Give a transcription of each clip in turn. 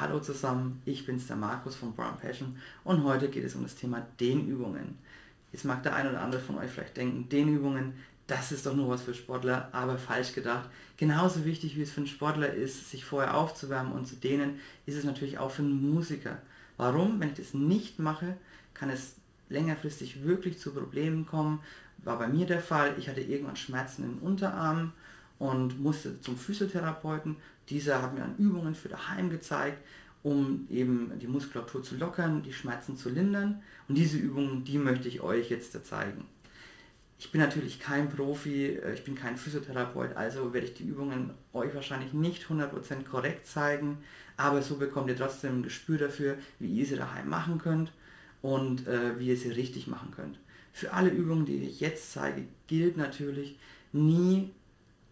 Hallo zusammen, ich bin's der Markus von Brown Passion und heute geht es um das Thema Dehnübungen. Jetzt mag der ein oder andere von euch vielleicht denken, Dehnübungen, das ist doch nur was für Sportler, aber falsch gedacht. Genauso wichtig wie es für einen Sportler ist, sich vorher aufzuwärmen und zu dehnen, ist es natürlich auch für einen Musiker. Warum? Wenn ich das nicht mache, kann es längerfristig wirklich zu Problemen kommen. War bei mir der Fall. Ich hatte irgendwann Schmerzen im Unterarm und musste zum Physiotherapeuten. Dieser hat mir an Übungen für daheim gezeigt, um eben die Muskulatur zu lockern, die Schmerzen zu lindern. Und diese Übungen, die möchte ich euch jetzt zeigen. Ich bin natürlich kein Profi, äh, ich bin kein Physiotherapeut, also werde ich die Übungen euch wahrscheinlich nicht 100% korrekt zeigen, aber so bekommt ihr trotzdem ein Gespür dafür, wie ihr sie daheim machen könnt und äh, wie ihr sie richtig machen könnt. Für alle Übungen, die ich jetzt zeige, gilt natürlich, nie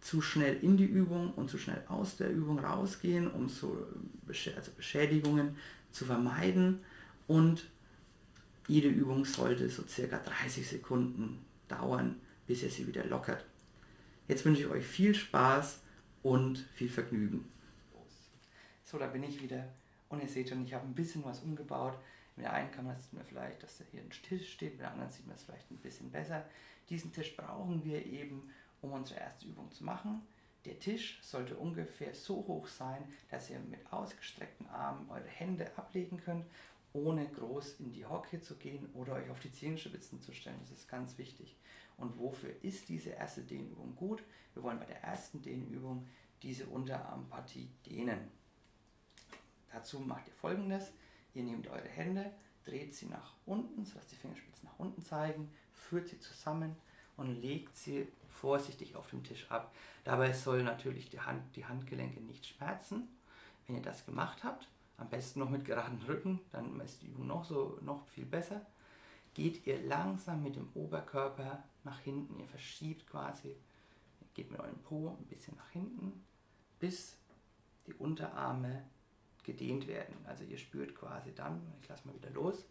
zu schnell in die Übung und zu schnell aus der Übung rausgehen, um so also Beschädigungen zu vermeiden und jede Übung sollte so circa 30 Sekunden dauern, bis ihr sie wieder lockert. Jetzt wünsche ich euch viel Spaß und viel Vergnügen. So, da bin ich wieder und ihr seht schon, ich habe ein bisschen was umgebaut. Mit der einen Kamera sieht man vielleicht, dass da hier ein Tisch steht, mit der anderen sieht man es vielleicht ein bisschen besser. Diesen Tisch brauchen wir eben, um unsere erste Übung zu machen. Der Tisch sollte ungefähr so hoch sein, dass ihr mit ausgestreckten Armen eure Hände ablegen könnt, ohne groß in die Hocke zu gehen oder euch auf die Zehenspitzen zu stellen. Das ist ganz wichtig. Und wofür ist diese erste Dehnübung gut? Wir wollen bei der ersten Dehnübung diese Unterarmpartie dehnen. Dazu macht ihr folgendes. Ihr nehmt eure Hände, dreht sie nach unten, sodass die Fingerspitzen nach unten zeigen, führt sie zusammen und legt sie vorsichtig auf dem Tisch ab. Dabei soll natürlich die, Hand, die Handgelenke nicht schmerzen. Wenn ihr das gemacht habt, am besten noch mit geradem Rücken, dann ist die Übung noch, so, noch viel besser. Geht ihr langsam mit dem Oberkörper nach hinten, ihr verschiebt quasi, geht mit eurem Po ein bisschen nach hinten, bis die Unterarme gedehnt werden. Also ihr spürt quasi dann, ich lasse mal wieder los,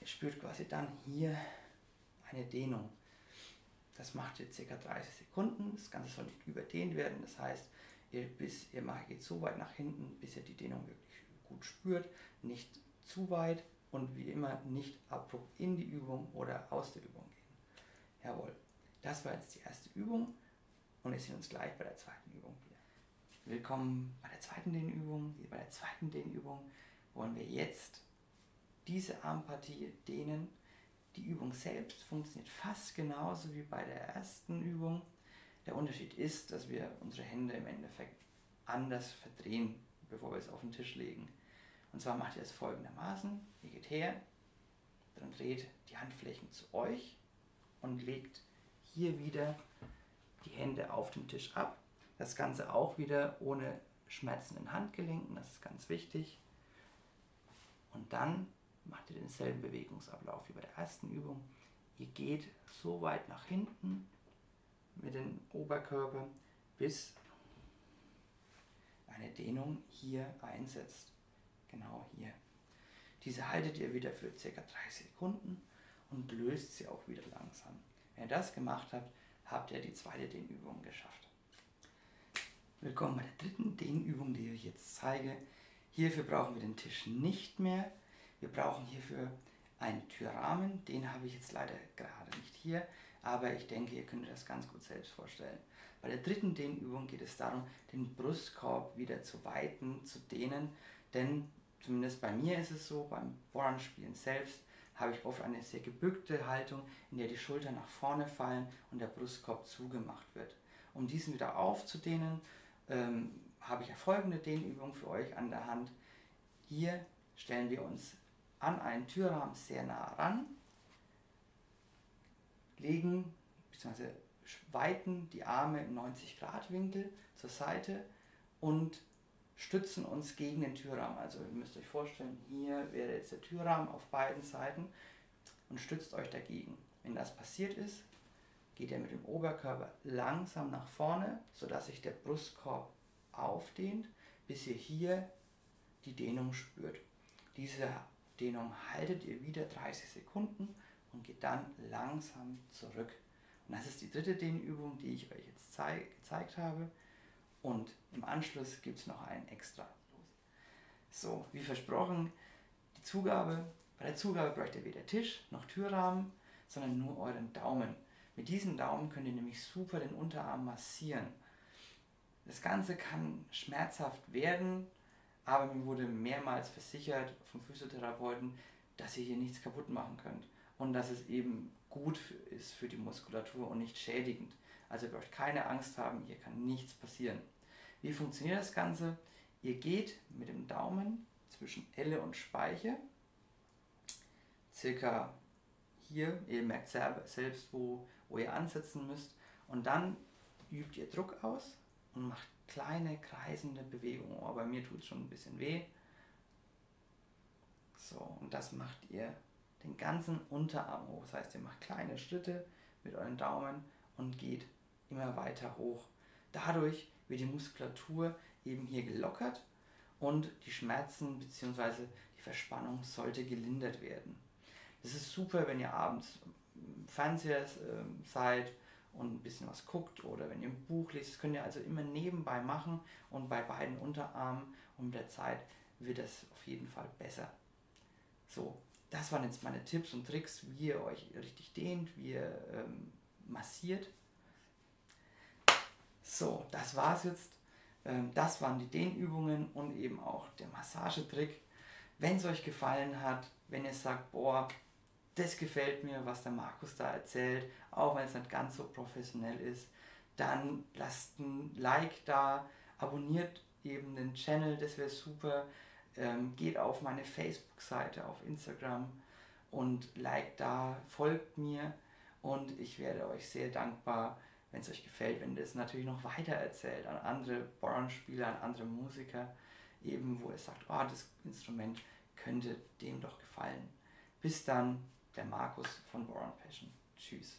ihr spürt quasi dann hier eine Dehnung. Das macht ihr ca. 30 Sekunden. Das Ganze soll nicht überdehnt werden. Das heißt, ihr, bis, ihr geht so weit nach hinten, bis ihr die Dehnung wirklich gut spürt. Nicht zu weit und wie immer nicht abrupt in die Übung oder aus der Übung gehen. Jawohl. Das war jetzt die erste Übung und wir sehen uns gleich bei der zweiten Übung wieder. Willkommen bei der zweiten Dehnübung. Bei der zweiten Dehnübung wollen wir jetzt diese Armpartie dehnen die Übung selbst funktioniert fast genauso wie bei der ersten Übung. Der Unterschied ist, dass wir unsere Hände im Endeffekt anders verdrehen, bevor wir es auf den Tisch legen. Und zwar macht ihr es folgendermaßen. Ihr geht her, dann dreht die Handflächen zu euch und legt hier wieder die Hände auf dem Tisch ab. Das Ganze auch wieder ohne Schmerzen in Handgelenken, das ist ganz wichtig. Und dann macht ihr denselben Bewegungsablauf wie bei der ersten Übung. Ihr geht so weit nach hinten mit dem Oberkörper, bis eine Dehnung hier einsetzt. Genau hier. Diese haltet ihr wieder für ca. 30 Sekunden und löst sie auch wieder langsam. Wenn ihr das gemacht habt, habt ihr die zweite Dehnübung geschafft. Willkommen bei der dritten Dehnübung, die ich jetzt zeige. Hierfür brauchen wir den Tisch nicht mehr. Wir brauchen hierfür einen Türrahmen, den habe ich jetzt leider gerade nicht hier, aber ich denke, ihr könnt das ganz gut selbst vorstellen. Bei der dritten Dehnübung geht es darum, den Brustkorb wieder zu weiten, zu dehnen, denn zumindest bei mir ist es so, beim Boranspielen selbst habe ich oft eine sehr gebückte Haltung, in der die Schultern nach vorne fallen und der Brustkorb zugemacht wird. Um diesen wieder aufzudehnen, ähm, habe ich folgende Dehnübung für euch an der Hand. Hier stellen wir uns an einen Türrahmen sehr nah ran, legen bzw. weiten die Arme im 90 Grad Winkel zur Seite und stützen uns gegen den Türrahmen. Also ihr müsst euch vorstellen, hier wäre jetzt der Türrahmen auf beiden Seiten und stützt euch dagegen. Wenn das passiert ist, geht ihr mit dem Oberkörper langsam nach vorne, sodass sich der Brustkorb aufdehnt, bis ihr hier die Dehnung spürt. Diese Dehnung haltet ihr wieder 30 Sekunden und geht dann langsam zurück. Und das ist die dritte Dehnübung, die ich euch jetzt gezeigt habe. Und im Anschluss gibt es noch einen extra. So, wie versprochen, die Zugabe. Bei der Zugabe bräucht ihr weder Tisch noch Türrahmen, sondern nur euren Daumen. Mit diesem Daumen könnt ihr nämlich super den Unterarm massieren. Das Ganze kann schmerzhaft werden, aber mir wurde mehrmals versichert vom Physiotherapeuten, dass ihr hier nichts kaputt machen könnt und dass es eben gut ist für die Muskulatur und nicht schädigend. Also ihr braucht keine Angst haben, hier kann nichts passieren. Wie funktioniert das Ganze? Ihr geht mit dem Daumen zwischen Elle und Speiche, circa hier, ihr merkt selbst, wo, wo ihr ansetzen müsst, und dann übt ihr Druck aus und macht kleine kreisende Bewegungen. Oh, bei mir tut es schon ein bisschen weh. So, und das macht ihr den ganzen Unterarm hoch. Das heißt, ihr macht kleine Schritte mit euren Daumen und geht immer weiter hoch. Dadurch wird die Muskulatur eben hier gelockert und die Schmerzen bzw. die Verspannung sollte gelindert werden. Das ist super, wenn ihr abends Fernseher äh, seid und ein bisschen was guckt oder wenn ihr ein Buch lest. Das könnt ihr also immer nebenbei machen und bei beiden Unterarmen und mit der Zeit wird es auf jeden Fall besser. So, das waren jetzt meine Tipps und Tricks, wie ihr euch richtig dehnt, wie ihr ähm, massiert. So, das war's jetzt. Ähm, das waren die Dehnübungen und eben auch der Massagetrick. Wenn es euch gefallen hat, wenn ihr sagt, boah, das gefällt mir, was der Markus da erzählt, auch wenn es nicht ganz so professionell ist, dann lasst ein Like da, abonniert eben den Channel, das wäre super. Ähm, geht auf meine Facebook-Seite, auf Instagram und liked da, folgt mir und ich werde euch sehr dankbar, wenn es euch gefällt, wenn ihr es natürlich noch weiter erzählt an andere Boron-Spieler, an andere Musiker, eben wo ihr sagt, oh, das Instrument könnte dem doch gefallen. Bis dann, der Markus von Boron Passion. Tschüss.